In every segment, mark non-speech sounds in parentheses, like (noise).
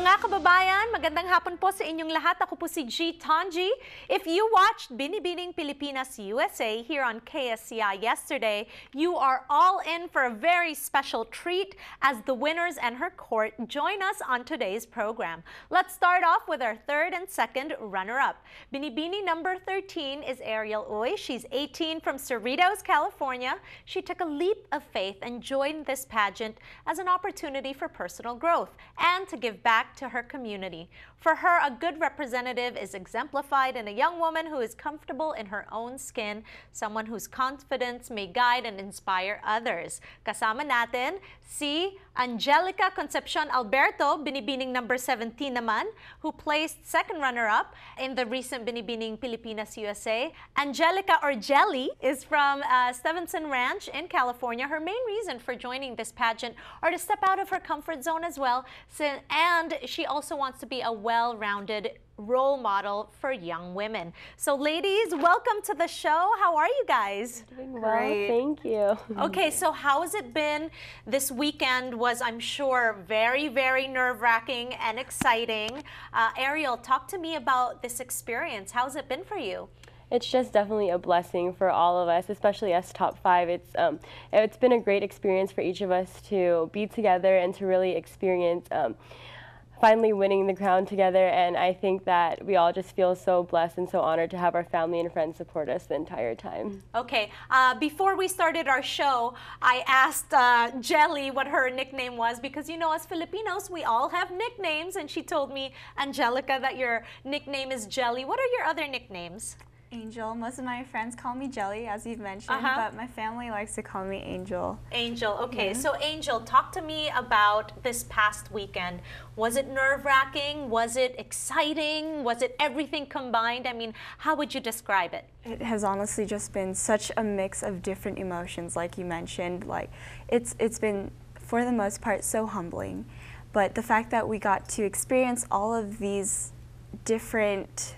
Mga kababayan, magandang hapon po sa inyong lahat. Ako po si G. Tanji. If you watched Binibining Pilipinas USA here on KSCI yesterday, you are all in for a very special treat as the winners and her court join us on today's program. Let's start off with our third and second runner-up. Binibini number 13 is Ariel Uy. She's 18 from Cerritos, California. She took a leap of faith and joined this pageant as an opportunity for personal growth and to give back to her community. For her, a good representative is exemplified in a young woman who is comfortable in her own skin, someone whose confidence may guide and inspire others. Kasama natin si Angelica Concepcion Alberto, binibining number 17 naman, who placed second runner-up in the recent Binibining Pilipinas USA. Angelica or Jelly is from uh, Stevenson Ranch in California. Her main reason for joining this pageant are to step out of her comfort zone as well, and she also wants to be a well-rounded role model for young women. So ladies, welcome to the show. How are you guys? Doing well, Great. thank you. Okay, so how has it been? This weekend was, I'm sure, very, very nerve-wracking and exciting. Uh, Eriel, talk to me about this experience. How's it been for you? it's just definitely a blessing for all of us, especially us top five. It's um, it's been a great experience for each of us to be together and to really experience um, finally winning the crown together. And I think that we all just feel so blessed and so honored to have our family and friends support us the entire time. Okay. Uh, before we started our show, I asked uh, Jelly what her nickname was because, you know, as Filipinos, we all have nicknames. And she told me, Angelica, that your nickname is Jelly. What are your other nicknames? Angel. Most of my friends call me Jelly, as you've mentioned, uh -huh. but my family likes to call me Angel. Angel, okay. Yeah. So, Angel, talk to me about this past weekend. Was it nerve wracking? Was it exciting? Was it everything combined? I mean, how would you describe it? It has honestly just been such a mix of different emotions, like you mentioned. Like, it's it's been, for the most part, so humbling. But the fact that we got to experience all of these different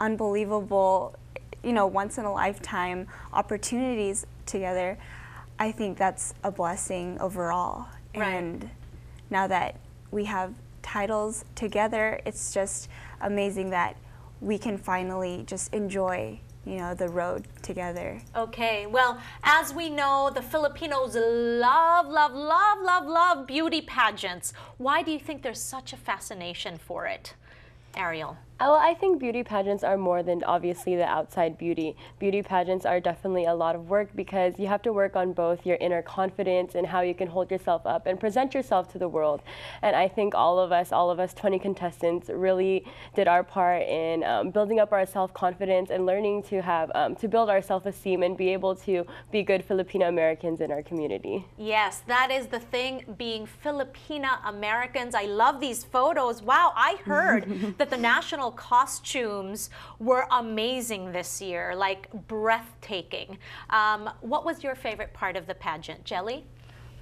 unbelievable you know, once in a lifetime opportunities together, I think that's a blessing overall. Right. And now that we have titles together, it's just amazing that we can finally just enjoy you know, the road together. Okay, well, as we know, the Filipinos love, love, love, love, love beauty pageants. Why do you think there's such a fascination for it, Eriel? Well, I think beauty pageants are more than obviously the outside beauty. Beauty pageants are definitely a lot of work because you have to work on both your inner confidence and how you can hold yourself up and present yourself to the world. And I think all of us, all of us 20 contestants, really did our part in um, building up our self-confidence and learning to have um, to build our self-esteem and be able to be good Filipino Americans in our community. Yes, that is the thing. Being Filipina Americans, I love these photos. Wow, I heard (laughs) that the national costumes were amazing this year, like breathtaking. Um, what was your favorite part of the pageant, Jelly?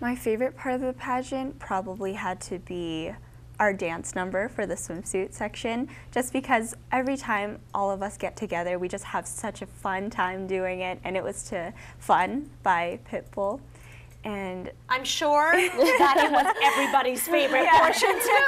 My favorite part of the pageant probably had to be our dance number for the swimsuit section just because every time all of us get together we just have such a fun time doing it and it was to Fun by Pitbull and I'm sure (laughs) that was everybody's favorite yeah. portion too.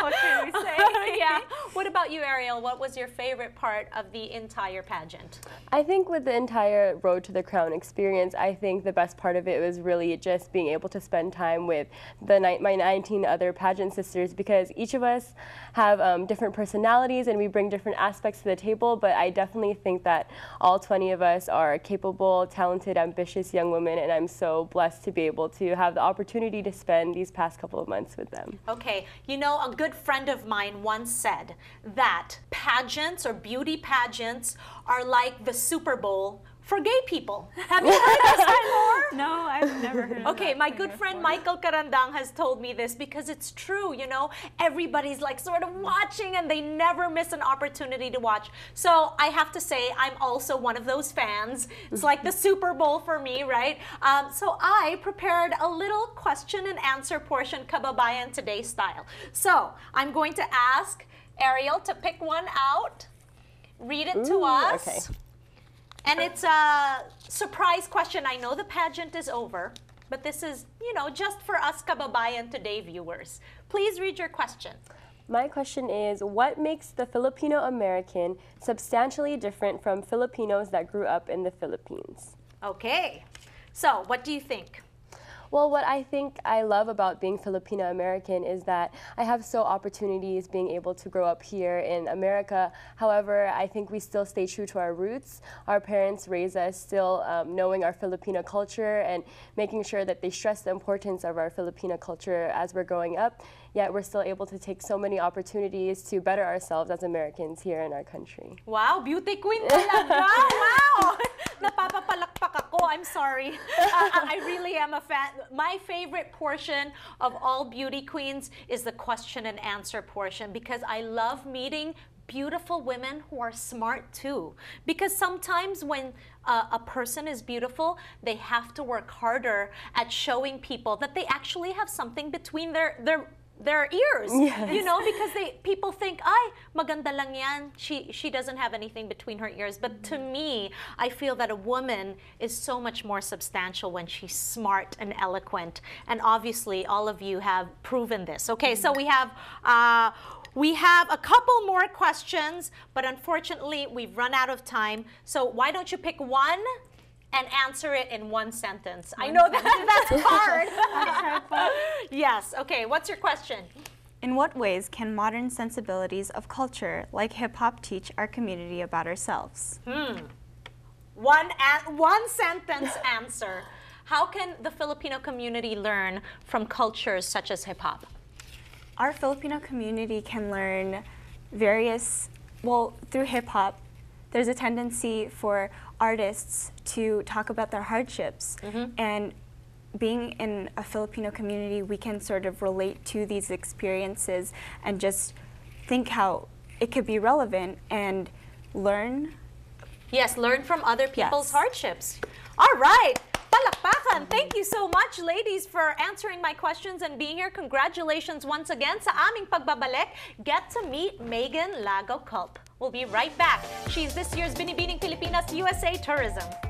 (laughs) what can we say? (laughs) yeah. What about you, Eriel? What was your favorite part of the entire pageant? I think with the entire Road to the Crown experience, I think the best part of it was really just being able to spend time with the my 19 other pageant sisters because each of us have um, different personalities and we bring different aspects to the table. But I definitely think that all 20 of us are capable, talented, ambitious young women, and I'm so blessed to be able to have the opportunity to spend these past couple of months with them. Okay, you know, a good friend of mine once said that pageants or beauty pageants are like the Super Bowl for gay people. (laughs) Have you heard this before? (laughs) No, I've never heard Okay, my good friend before. Michael Karandang has told me this because it's true, you know? Everybody's like sort of watching and they never miss an opportunity to watch. So I have to say, I'm also one of those fans. It's like the Super Bowl for me, right? Um, so I prepared a little question and answer portion, Kababayan Today style. So I'm going to ask Eriel to pick one out, read it Ooh, to us. Okay. And it's a surprise question. I know the pageant is over, but this is, you know, just for us kababayan today viewers. Please read your question. My question is What makes the Filipino American substantially different from Filipinos that grew up in the Philippines? Okay. So, what do you think? Well, what I think I love about being Filipino American is that I have so opportunities being able to grow up here in America. However, I think we still stay true to our roots. Our parents raise us still um, knowing our Filipino culture and making sure that they stress the importance of our Filipino culture as we're growing up. Yet we're still able to take so many opportunities to better ourselves as Americans here in our country. Wow, beauty queen talaga! (laughs) wow! (laughs) Napapapalakpak ako. I'm sorry. Uh, I really am a fan. My favorite portion of all beauty queens is the question and answer portion because I love meeting beautiful women who are smart too. Because sometimes when uh, a person is beautiful, they have to work harder at showing people that they actually have something between their, their their ears. Yes. You know, because they people think, ay, maganda lang yan. She she doesn't have anything between her ears. But to me, I feel that a woman is so much more substantial when she's smart and eloquent. And obviously, all of you have proven this. Okay, so we have. Uh, we have a couple more questions, but unfortunately, we've run out of time. So, why don't you pick one and answer it in one sentence. I know that that's (laughs) hard. yes. Okay. What's your question? In what ways can modern sensibilities of culture, like hip hop, teach our community about ourselves? Hmm. One an- one sentence (laughs) answer. How can the Filipino community learn from cultures such as hip hop? Our Filipino community can learn various, well, through hip hop, there's a tendency for artists to talk about their hardships Mm-hmm. and being in a Filipino community, we can sort of relate to these experiences and just think how it could be relevant and learn. Yes, learn from other people's Yes. hardships. All right. Palakpakan. Thank you so much, ladies, for answering my questions and being here. Congratulations once again sa aming pagbabalik. Get to meet Megan Lago Culp. We'll be right back. She's this year's Binibining Pilipinas USA Tourism.